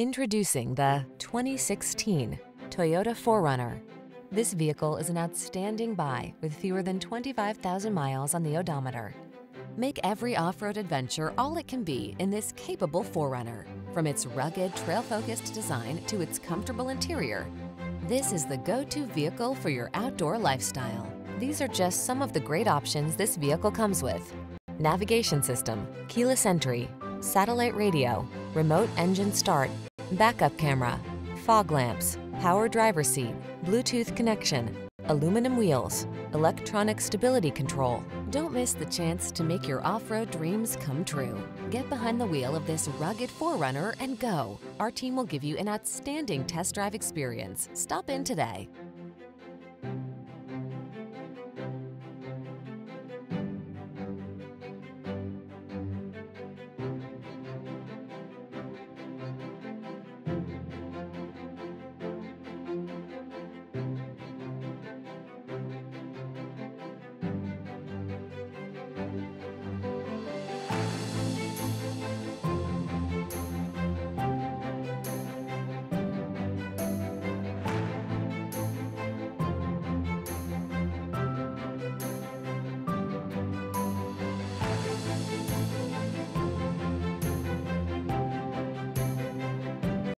Introducing the 2016 Toyota 4Runner. This vehicle is an outstanding buy with fewer than 25,000 miles on the odometer. Make every off-road adventure all it can be in this capable 4Runner. From its rugged, trail-focused design to its comfortable interior, this is the go-to vehicle for your outdoor lifestyle. These are just some of the great options this vehicle comes with. Navigation system, keyless entry, satellite radio, remote engine start, backup camera, fog lamps, power driver seat, Bluetooth connection, aluminum wheels, electronic stability control. Don't miss the chance to make your off-road dreams come true. Get behind the wheel of this rugged 4Runner and go. Our team will give you an outstanding test drive experience. Stop in today.